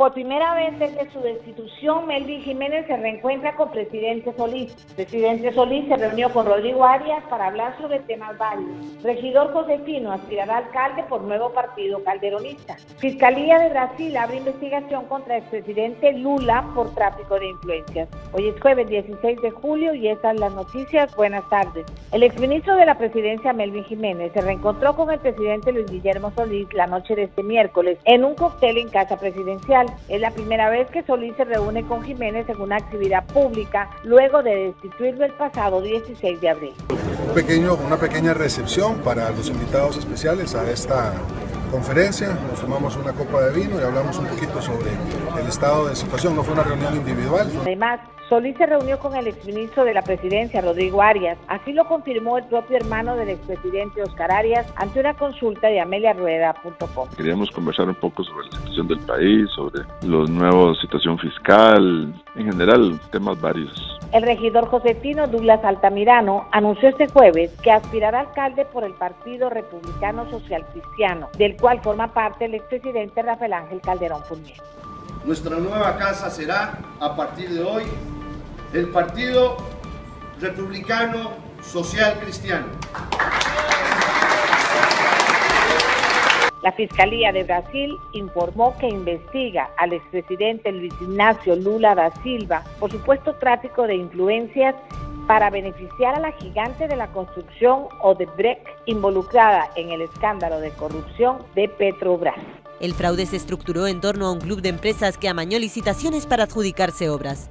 Por primera vez desde su destitución, Melvin Jiménez se reencuentra con presidente Solís. Presidente Solís se reunió con Rodrigo Arias para hablar sobre temas varios. Regidor Josefino aspirará alcalde por nuevo partido calderonista. Fiscalía de Brasil abre investigación contra el expresidente Lula por tráfico de influencias. Hoy es jueves 16 de julio y estas las noticias. Buenas tardes. El exministro de la presidencia, Melvin Jiménez, se reencontró con el presidente Luis Guillermo Solís la noche de este miércoles en un cóctel en casa presidencial. Es la primera vez que Solís se reúne con Jiménez en una actividad pública luego de destituirlo el pasado 16 de abril. Pequeño, una pequeña recepción para los invitados especiales a esta conferencia, nos tomamos una copa de vino y hablamos un poquito sobre el estado de situación, no fue una reunión individual. Además, Solís se reunió con el exministro de la presidencia, Rodrigo Arias. Así lo confirmó el propio hermano del expresidente Oscar Arias ante una consulta de ameliarueda.com. Queríamos conversar un poco sobre la situación del país, sobre los nuevos situación fiscal, en general temas varios. El regidor josefino Douglas Altamirano anunció este jueves que aspirará alcalde por el Partido Republicano Social Cristiano, del cual forma parte el expresidente Rafael Ángel Calderón Punier. Nuestra nueva casa será, a partir de hoy, el Partido Republicano Social Cristiano. La Fiscalía de Brasil informó que investiga al expresidente Luis Ignacio Lula da Silva por supuesto tráfico de influencias para beneficiar a la gigante de la construcción Odebrecht involucrada en el escándalo de corrupción de Petrobras. El fraude se estructuró en torno a un club de empresas que amañó licitaciones para adjudicarse obras.